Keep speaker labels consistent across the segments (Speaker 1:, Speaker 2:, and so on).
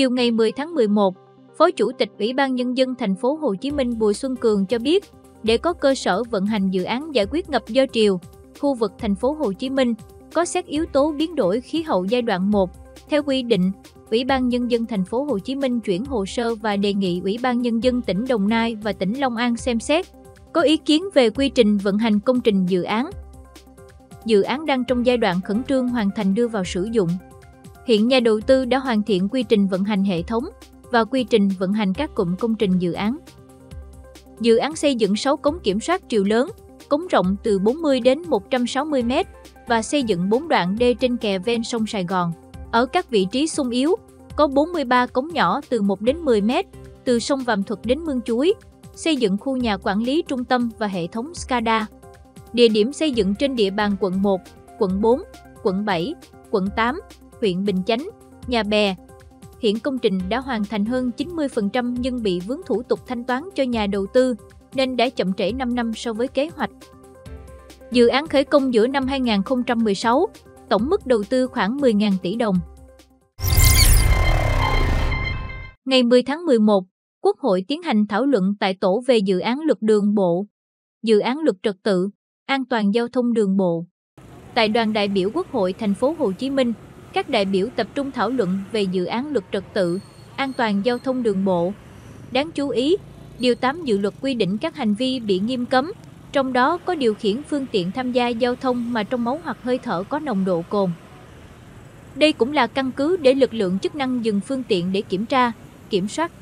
Speaker 1: Chiều ngày 10 tháng 11, Phó Chủ tịch Ủy ban Nhân dân thành phố Hồ Chí Minh Bùi Xuân Cường cho biết, để có cơ sở vận hành dự án giải quyết ngập do triều, khu vực thành phố Hồ Chí Minh có xét yếu tố biến đổi khí hậu giai đoạn 1. Theo quy định, Ủy ban Nhân dân thành phố Hồ Chí Minh chuyển hồ sơ và đề nghị Ủy ban Nhân dân tỉnh Đồng Nai và tỉnh Long An xem xét, có ý kiến về quy trình vận hành công trình dự án. Dự án đang trong giai đoạn khẩn trương hoàn thành đưa vào sử dụng. Hiện nhà đầu tư đã hoàn thiện quy trình vận hành hệ thống và quy trình vận hành các cụm công trình dự án. Dự án xây dựng 6 cống kiểm soát triều lớn, cống rộng từ 40 đến 160 m và xây dựng 4 đoạn đê trên kè ven sông Sài Gòn. Ở các vị trí sung yếu, có 43 cống nhỏ từ 1 đến 10 m, từ sông Vàm Thuật đến Mương Chuối, xây dựng khu nhà quản lý trung tâm và hệ thống SCADA. Địa điểm xây dựng trên địa bàn quận 1, quận 4, quận 7, quận 8, huyện Bình Chánh, Nhà Bè. Hiện công trình đã hoàn thành hơn 90% nhưng bị vướng thủ tục thanh toán cho nhà đầu tư, nên đã chậm trễ 5 năm so với kế hoạch. Dự án khởi công giữa năm 2016, tổng mức đầu tư khoảng 10.000 tỷ đồng. Ngày 10 tháng 11, Quốc hội tiến hành thảo luận tại tổ về dự án luật đường bộ, dự án luật trật tự, an toàn giao thông đường bộ. Tại đoàn đại biểu Quốc hội thành phố Hồ Chí Minh, các đại biểu tập trung thảo luận về dự án luật trật tự, an toàn giao thông đường bộ. Đáng chú ý, Điều 8 dự luật quy định các hành vi bị nghiêm cấm, trong đó có điều khiển phương tiện tham gia giao thông mà trong máu hoặc hơi thở có nồng độ cồn. Đây cũng là căn cứ để lực lượng chức năng dừng phương tiện để kiểm tra, kiểm soát.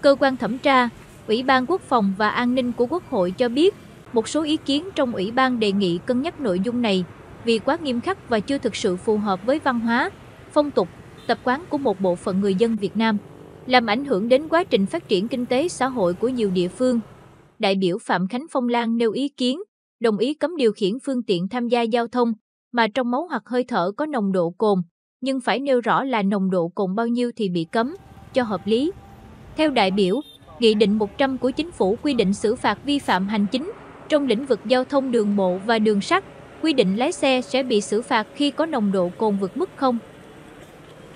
Speaker 1: Cơ quan thẩm tra, Ủy ban Quốc phòng và An ninh của Quốc hội cho biết, một số ý kiến trong Ủy ban đề nghị cân nhắc nội dung này vì quá nghiêm khắc và chưa thực sự phù hợp với văn hóa, phong tục, tập quán của một bộ phận người dân Việt Nam, làm ảnh hưởng đến quá trình phát triển kinh tế xã hội của nhiều địa phương. Đại biểu Phạm Khánh Phong Lan nêu ý kiến, đồng ý cấm điều khiển phương tiện tham gia giao thông mà trong máu hoặc hơi thở có nồng độ cồn, nhưng phải nêu rõ là nồng độ cồn bao nhiêu thì bị cấm, cho hợp lý. Theo đại biểu, Nghị định 100 của Chính phủ quy định xử phạt vi phạm hành chính trong lĩnh vực giao thông đường bộ và đường sắt, quy định lái xe sẽ bị xử phạt khi có nồng độ cồn vượt mức không.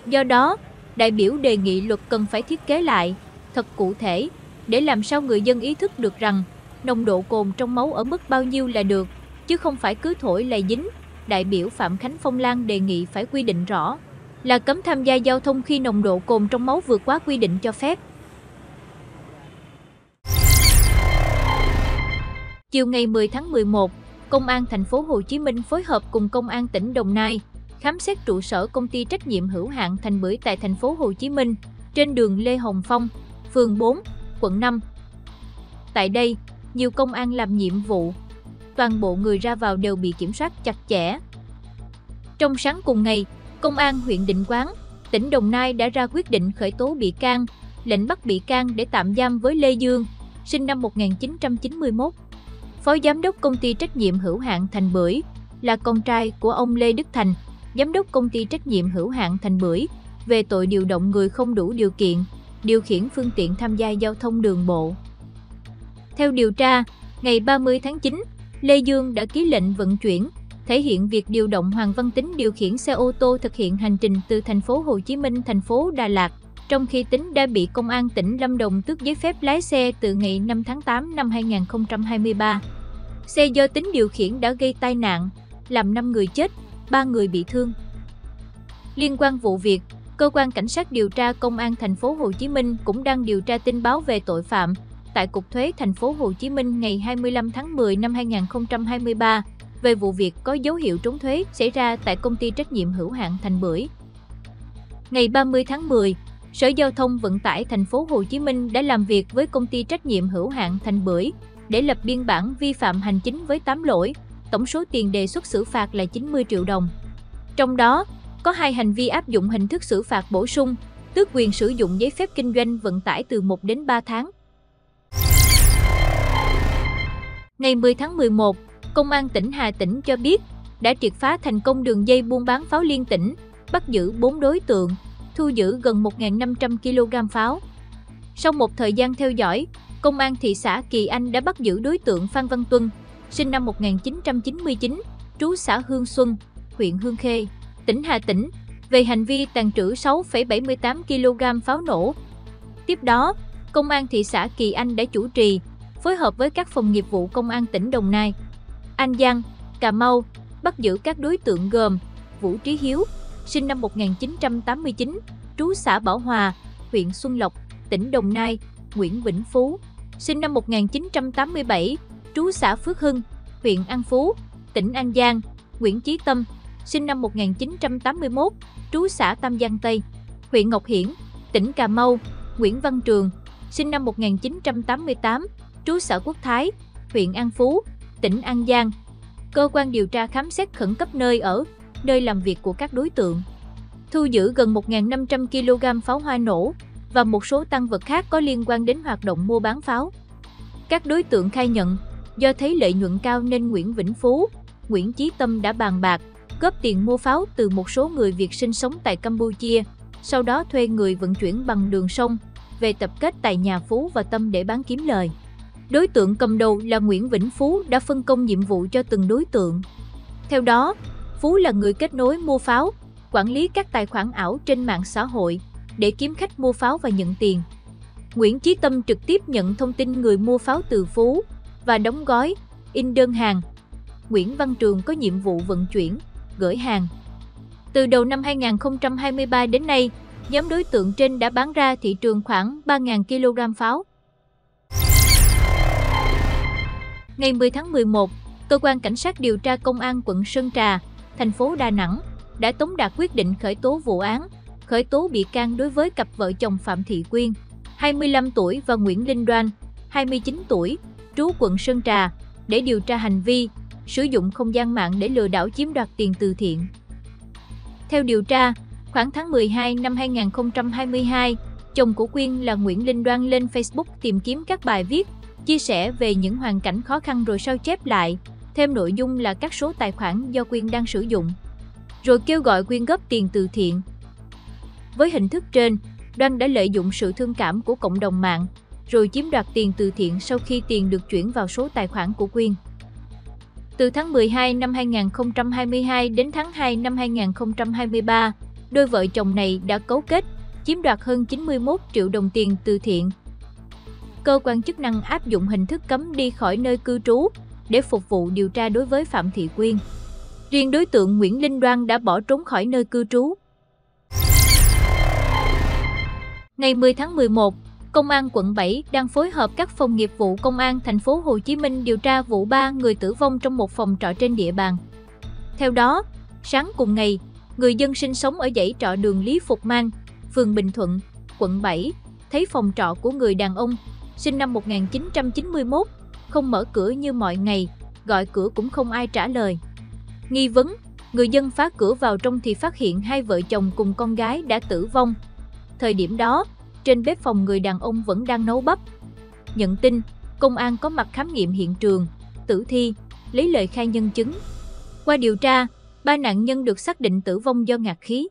Speaker 1: Do đó, đại biểu đề nghị luật cần phải thiết kế lại, thật cụ thể, để làm sao người dân ý thức được rằng nồng độ cồn trong máu ở mức bao nhiêu là được, chứ không phải cứ thổi là dính. Đại biểu Phạm Khánh Phong Lan đề nghị phải quy định rõ là cấm tham gia giao thông khi nồng độ cồn trong máu vượt quá quy định cho phép. Chiều ngày 10 tháng 11, Công an thành phố Hồ Chí Minh phối hợp cùng Công an tỉnh Đồng Nai khám xét trụ sở công ty trách nhiệm hữu hạn Thành Bưởi tại thành phố Hồ Chí Minh, trên đường Lê Hồng Phong, phường 4, quận 5. Tại đây, nhiều công an làm nhiệm vụ. Toàn bộ người ra vào đều bị kiểm soát chặt chẽ. Trong sáng cùng ngày, Công an huyện Định Quán, tỉnh Đồng Nai đã ra quyết định khởi tố bị can, lệnh bắt bị can để tạm giam với Lê Dương, sinh năm 1991. Phó Giám đốc Công ty Trách nhiệm hữu hạn Thành Bưởi, là con trai của ông Lê Đức Thành, Giám đốc Công ty Trách nhiệm hữu hạn Thành Bưởi, về tội điều động người không đủ điều kiện, điều khiển phương tiện tham gia giao thông đường bộ. Theo điều tra, ngày 30 tháng 9, Lê Dương đã ký lệnh vận chuyển, thể hiện việc điều động Hoàng Văn Tính điều khiển xe ô tô thực hiện hành trình từ thành phố Hồ Chí Minh thành phố Đà Lạt, trong khi Tính đã bị công an tỉnh Lâm Đồng tước giấy phép lái xe từ ngày 5 tháng 8 năm 2023. Xe do Tính điều khiển đã gây tai nạn, làm 5 người chết, 3 người bị thương. Liên quan vụ việc, cơ quan cảnh sát điều tra công an thành phố Hồ Chí Minh cũng đang điều tra tin báo về tội phạm tại cục thuế thành phố Hồ Chí Minh ngày 25 tháng 10 năm 2023 về vụ việc có dấu hiệu trốn thuế xảy ra tại công ty trách nhiệm hữu hạn Thành Bưởi. Ngày 30 tháng 10, Sở Giao thông Vận tải thành phố Hồ Chí Minh đã làm việc với công ty trách nhiệm hữu hạn Thành Bưởi để lập biên bản vi phạm hành chính với 8 lỗi, tổng số tiền đề xuất xử phạt là 90 triệu đồng. Trong đó, có hai hành vi áp dụng hình thức xử phạt bổ sung, tước quyền sử dụng giấy phép kinh doanh vận tải từ 1 đến 3 tháng. Ngày 10 tháng 11, Công an tỉnh Hà Tĩnh cho biết đã triệt phá thành công đường dây buôn bán pháo liên tỉnh, bắt giữ 4 đối tượng, thu giữ gần 1.500 kg pháo. Sau một thời gian theo dõi, Công an thị xã Kỳ Anh đã bắt giữ đối tượng Phan Văn Tuân, sinh năm 1999, trú xã Hương Xuân, huyện Hương Khê, tỉnh Hà Tĩnh, về hành vi tàn trữ 6,78 kg pháo nổ. Tiếp đó, Công an thị xã Kỳ Anh đã chủ trì, phối hợp với các phòng nghiệp vụ Công an tỉnh Đồng Nai, An Giang, Cà Mau, bắt giữ các đối tượng gồm Vũ Trí Hiếu, sinh năm 1989, trú xã Bảo Hòa, huyện Xuân Lộc, tỉnh Đồng Nai, Nguyễn Vĩnh Phú, sinh năm 1987, trú xã Phước Hưng, huyện An Phú, tỉnh An Giang, Nguyễn Chí Tâm, sinh năm 1981, trú xã Tam Giang Tây, huyện Ngọc Hiển, tỉnh Cà Mau, Nguyễn Văn Trường, sinh năm 1988, trú xã Quốc Thái, huyện An Phú, tỉnh An Giang. Cơ quan điều tra khám xét khẩn cấp nơi ở, nơi làm việc của các đối tượng. Thu giữ gần 1.500 kg pháo hoa nổ và một số tăng vật khác có liên quan đến hoạt động mua bán pháo. Các đối tượng khai nhận, do thấy lợi nhuận cao nên Nguyễn Vĩnh Phú, Nguyễn Chí Tâm đã bàn bạc, góp tiền mua pháo từ một số người Việt sinh sống tại Campuchia, sau đó thuê người vận chuyển bằng đường sông về tập kết tại nhà Phú và Tâm để bán kiếm lời. Đối tượng cầm đầu là Nguyễn Vĩnh Phú đã phân công nhiệm vụ cho từng đối tượng. Theo đó, Phú là người kết nối mua pháo, quản lý các tài khoản ảo trên mạng xã hội để kiếm khách mua pháo và nhận tiền. Nguyễn Chí Tâm trực tiếp nhận thông tin người mua pháo từ Phú và đóng gói, in đơn hàng. Nguyễn Văn Trường có nhiệm vụ vận chuyển, gửi hàng. Từ đầu năm 2023 đến nay, nhóm đối tượng trên đã bán ra thị trường khoảng 3.000 kg pháo. Ngày 10 tháng 11, Cơ quan Cảnh sát điều tra Công an quận Sơn Trà, thành phố Đà Nẵng đã tống đạt quyết định khởi tố vụ án, khởi tố bị can đối với cặp vợ chồng Phạm Thị Quyên, 25 tuổi và Nguyễn Linh Đoan, 29 tuổi, trú quận Sơn Trà, để điều tra hành vi sử dụng không gian mạng để lừa đảo chiếm đoạt tiền từ thiện. Theo điều tra, khoảng tháng 12 năm 2022, chồng của Quyên là Nguyễn Linh Đoan lên Facebook tìm kiếm các bài viết, chia sẻ về những hoàn cảnh khó khăn rồi sao chép lại, thêm nội dung là các số tài khoản do Quyên đang sử dụng, rồi kêu gọi quyên góp tiền từ thiện. Với hình thức trên, Đoan đã lợi dụng sự thương cảm của cộng đồng mạng, rồi chiếm đoạt tiền từ thiện sau khi tiền được chuyển vào số tài khoản của Quyên. Từ tháng 12 năm 2022 đến tháng 2 năm 2023, đôi vợ chồng này đã cấu kết, chiếm đoạt hơn 91 triệu đồng tiền từ thiện. Cơ quan chức năng áp dụng hình thức cấm đi khỏi nơi cư trú để phục vụ điều tra đối với Phạm Thị Quyên. Riêng đối tượng Nguyễn Linh Đoan đã bỏ trốn khỏi nơi cư trú. Ngày 10 tháng 11, Công an quận 7 đang phối hợp các phòng nghiệp vụ Công an thành phố Hồ Chí Minh điều tra vụ ba người tử vong trong một phòng trọ trên địa bàn. Theo đó, sáng cùng ngày, người dân sinh sống ở dãy trọ đường Lý Phục Mang, phường Bình Thuận, quận 7, thấy phòng trọ của người đàn ông sinh năm 1991 không mở cửa như mọi ngày, gọi cửa cũng không ai trả lời. Nghi vấn, người dân phá cửa vào trong thì phát hiện hai vợ chồng cùng con gái đã tử vong. Thời điểm đó, trên bếp phòng người đàn ông vẫn đang nấu bắp. Nhận tin, công an có mặt khám nghiệm hiện trường, tử thi, lấy lời khai nhân chứng. Qua điều tra, ba nạn nhân được xác định tử vong do ngạt khí.